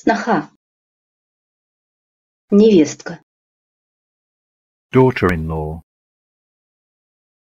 Сноха. Невестка. daughter-in-law